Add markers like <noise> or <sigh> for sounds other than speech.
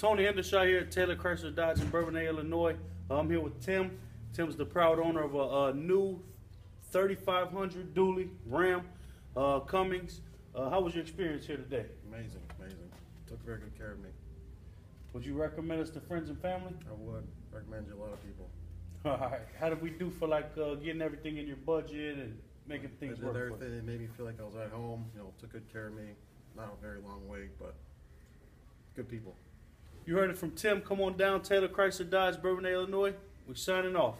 Tony Hendershot here at Taylor Chrysler Dodge in Bourbonnais, Illinois. Uh, I'm here with Tim. Tim's the proud owner of a, a new 3500 dually Ram uh, Cummins. Uh, how was your experience here today? Amazing, amazing. Took very good care of me. Would you recommend us to friends and family? I would recommend you a lot of people. <laughs> All right. How did we do for like uh, getting everything in your budget and making things work? Everything. They made me feel like I was at home. You know, took good care of me. Not a very long wait, but good people. You heard it from Tim. Come on down, Taylor Chrysler Dodge, Bourbonnais, Illinois. We're signing off.